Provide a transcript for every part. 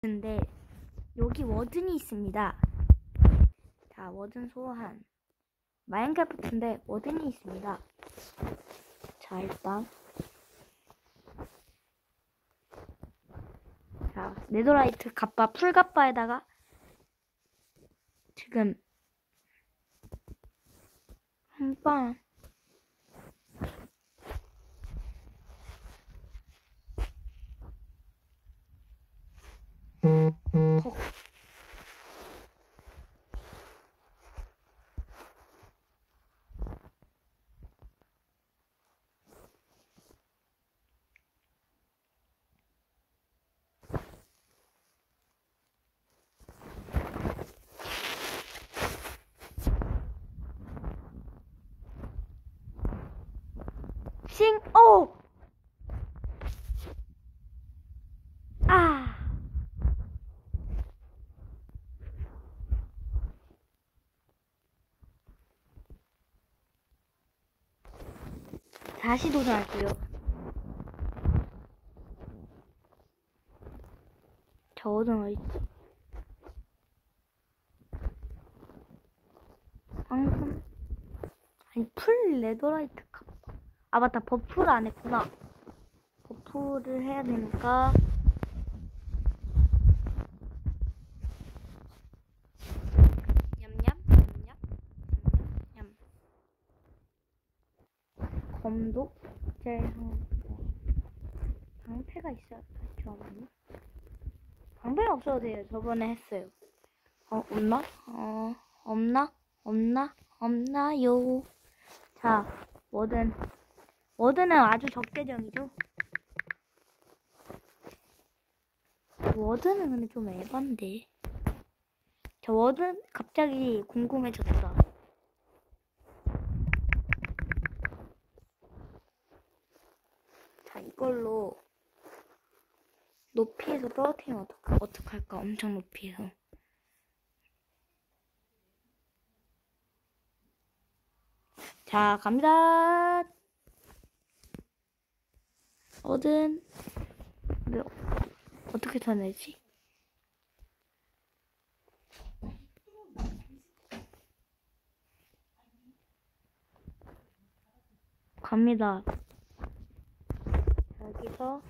근데 여기 워든이 있습니다. 자, 워든 소환. 마인크래프트인데 워든이 있습니다. 자, 일단 자, 네더라이트 갑바 풀갑바에다가 지금 한방 헉. 싱, 오! 아! 다시 도전할게요. 저 어떤 어딨지? 방금? 아니 풀 레더라이트 카아 맞다. 버프를 안 했구나. 버프를 해야 되니까 검도 젤 방패가 있어야 죠 방패는 없어도 돼요 저번에 했어요 어 없나? 어 없나? 없나? 없나요? 자 뭐든 워든은 아주 적대적이죠. 워든은 근데 좀 에반데. 저 워든 갑자기 궁금해졌다. 자, 이걸로 높이에서 떨어뜨리면 어떡, 어떡할까? 엄청 높이에서. 자, 갑니다. 어든 근데 어떻게 타내지? 갑니다. 여기서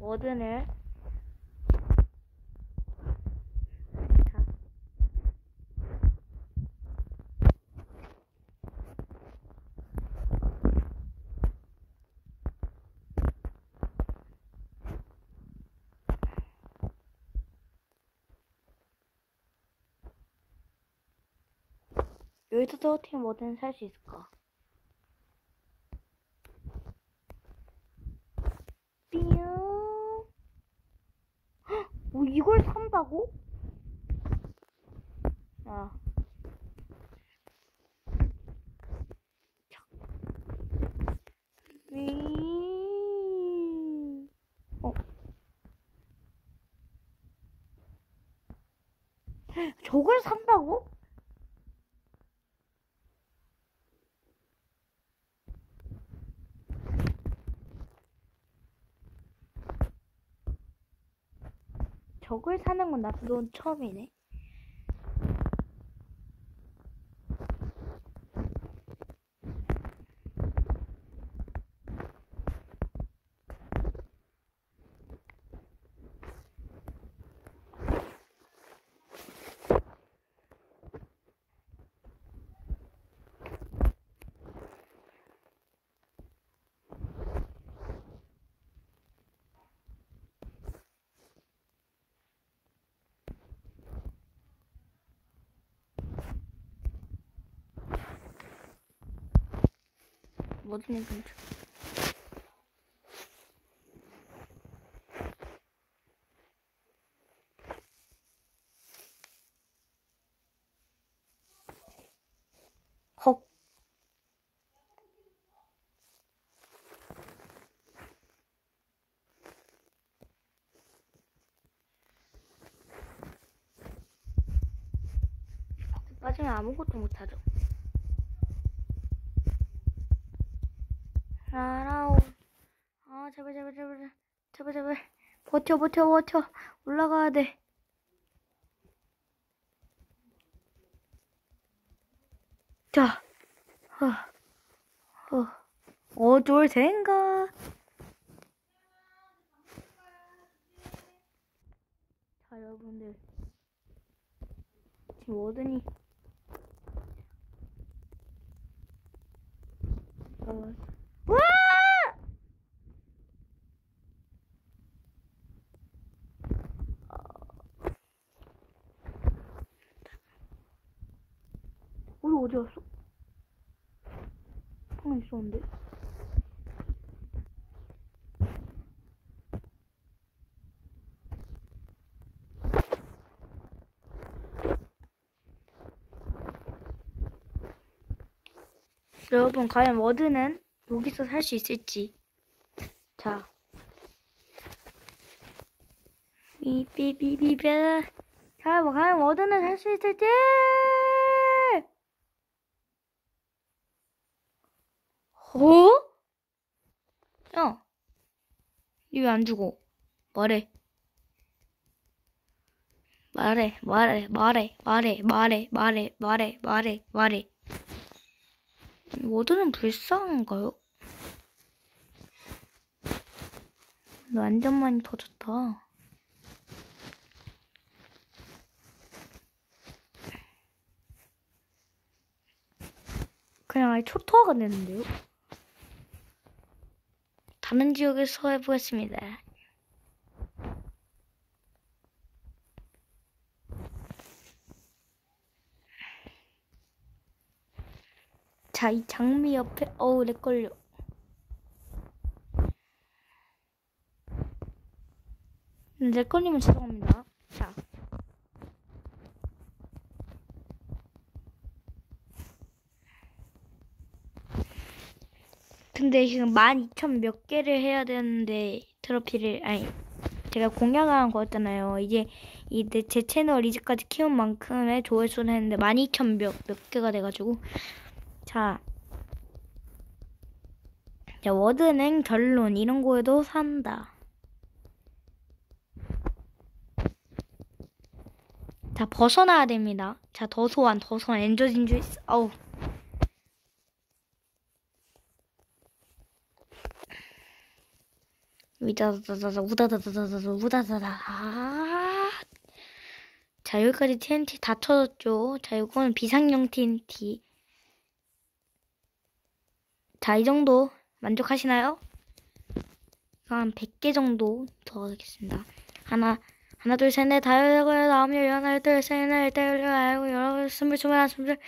워든을 자, 여기서 떨어뜨리면 뭐든 살 수 있을까? 삐용. 헉, 뭐 이걸 산다고? 야. 착. 윙. 어. 저걸 산다고? 저걸 사는 건 나도 처음이네. 뭐든 얘기해. 헉. 빠지면 아무것도 못하죠. 날아오. 아, 제발, 제발, 제발, 제발, 제발. 버텨, 버텨, 버텨. 올라가야 돼. 자, 어, 어, 어쩔 생각. 자, 여러분들. 지금 워든이. 어, 와! 우리 어디 갔어? 방금 있었는데. 여러분, 과연 워드는 여기서 살 수 있을지. 자. 삐삐삐삐삐. 자, 뭐, 과연 워드는 살 수 있을지! 어? 야, 니 왜안 죽어? 말해. 말해, 말해, 말해, 말해, 말해, 말해, 말해, 말해, 말해. 워드는 불쌍한가요? 완전 많이 터졌다. 그냥 아예 초토화가 됐는데요? 다른 지역에서 해보겠습니다. 자, 이 장미 옆에, 어우, 렉 걸려. 렉 걸리면 죄송합니다. 자. 근데 지금 12,000 몇 개를 해야 되는데, 트로피를, 아니, 제가 공약한 거였잖아요. 이제, 이제 제 채널 이제까지 키운 만큼의 조회수를 했는데, 12,000 몇, 몇 개가 돼가지고. 자. 자, 워드는 결론. 이런 거에도 산다. 자, 벗어나야 됩니다. 자, 더 소환, 더 소환. 엔저 진주, 어우. 위다다다다 우다다다다다 우다다다 자 여기까지 TNT 다 쳐졌죠 자 이거는 비상용 TNT 자 이 정도 만족하시나요? 한 100개 정도 더 하겠습니다 하나 하나 둘 셋 넷 다섯 여섯 아홉 열 하나 둘셋넷 다섯 여섯 아홉 열 스물 스물 하나 스물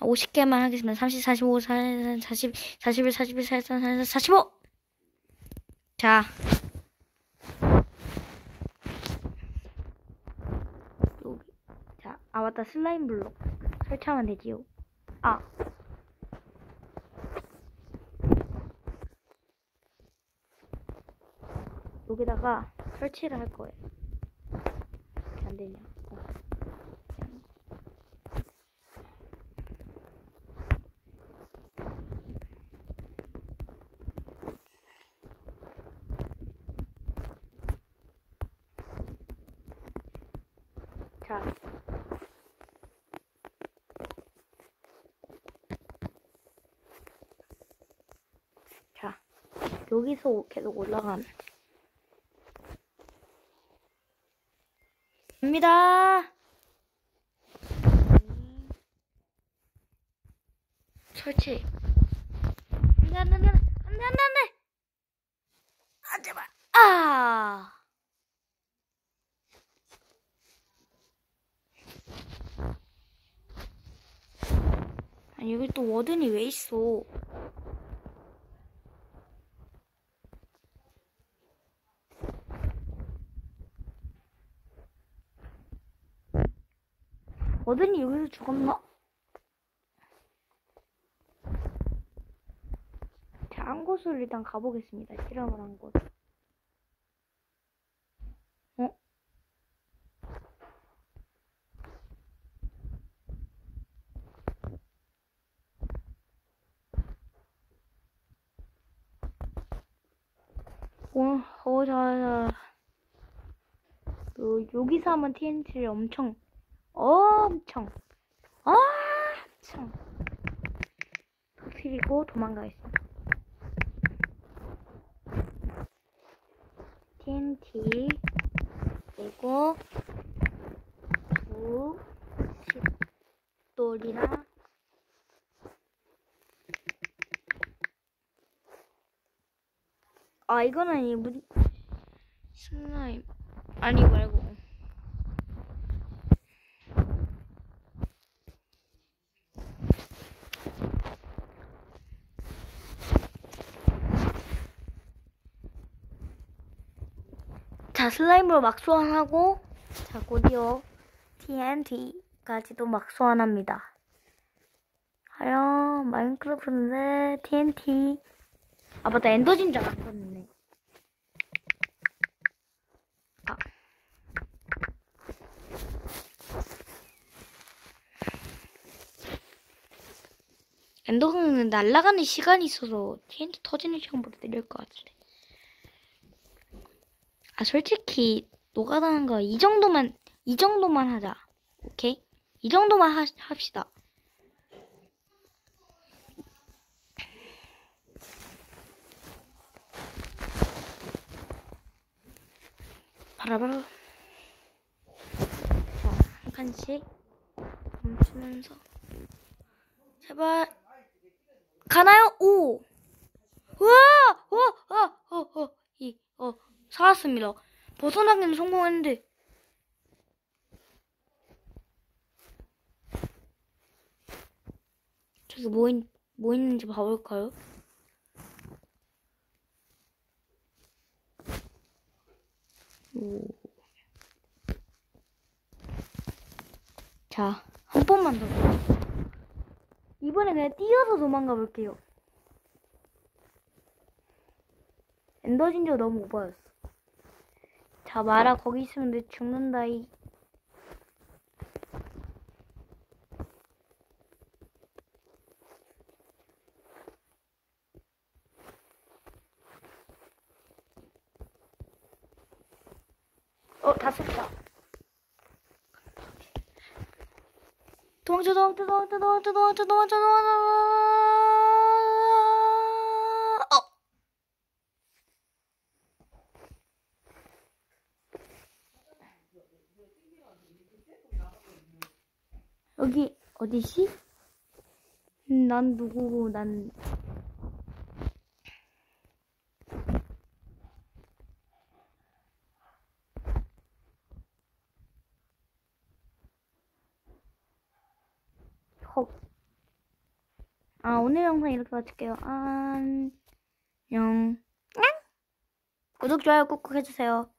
50개만 하겠습니다 30 45 40 40 41 41 44 45 자, 아, 맞다. 슬라임 블록. 설치하면 되지요. 아. 여기다가 설치를 할 거예요. 안 되냐. 어. 자. 자, 여기서 계속 올라가면. 됩니다. 설치. 안 돼, 안 돼, 안 돼, 안 돼, 안 돼, 안 돼. 아, 제발. 아! 아니, 여기 또 워든이 왜 있어? 워든이 여기서 죽었나? 자, 한 곳을 일단 가보겠습니다. 실험을 한 곳. 어? 어, 어, 자, 자. 그 여기서 하면 TNT를 엄청 엄청. 엄청. 터뜨리고 도망가겠습니다. TNT 그리고 두 십돌이랑 아 이거는 이 문... 슬라임 아니 말고 자 슬라임으로 막 소환하고 자 곧이어 TNT까지도 막 소환합니다. 과연 마인크래프트인데 TNT 아 맞다 엔더진 줄 알았었네. 아. 엔더는 날아가는 시간이 있어서 TNT 터지는 시간보다 느릴 것 같은데. 아 솔직히 노가다는 거 이 정도만 이 정도만 하자. 오케이? 이 정도만 하, 합시다. 바라바라. 자, 한 칸씩 멈추면서 제발 가나요? 오. 우와! 우와! 아, 어, 어, 이, 어, 살았습니다. 벗어나기는 성공했는데. 저기 뭐, 있, 뭐 있는지 봐볼까요? 오. 자, 한 번만 더. 이번에 그냥 뛰어서 도망가 볼게요. 엔더진저 너무 오버였어. 자, 마라 거기 있으면 내 죽는다, 이. 어, 다 썼다. 도망쳐, 도망쳐, 도망쳐, 도망쳐, 도망쳐, 도망쳐, 도망쳐. 어. 여기 어디지? 음, 난 누구고 난 헉. 아 오늘 영상 이렇게 마칠게요. 안녕. 구독 좋아요 꾹꾹 해주세요.